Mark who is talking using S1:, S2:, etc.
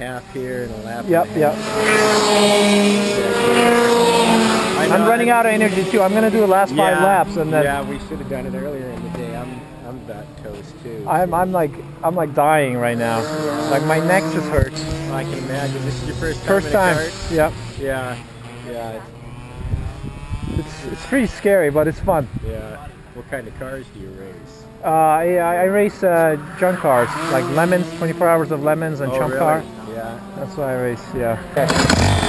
S1: half here and a lap.
S2: Yep, yep. I'm running out of energy too. I'm gonna do the last five laps and then
S1: Yeah, we should have done it earlier in the day. I'm I'm about toast too.
S2: I'm I'm like I'm like dying right now. Like my neck just hurts.
S1: I can imagine. This is your first time.
S2: First time. Yep.
S1: Yeah, yeah, it's-
S2: It's it's pretty scary, but it's fun.
S1: yeah. What kind of cars do you race?
S2: Uh, I, I race uh, junk cars, like lemons, 24 hours of lemons and
S1: oh,
S2: chump
S1: really?
S2: car. That's why I race. Yeah.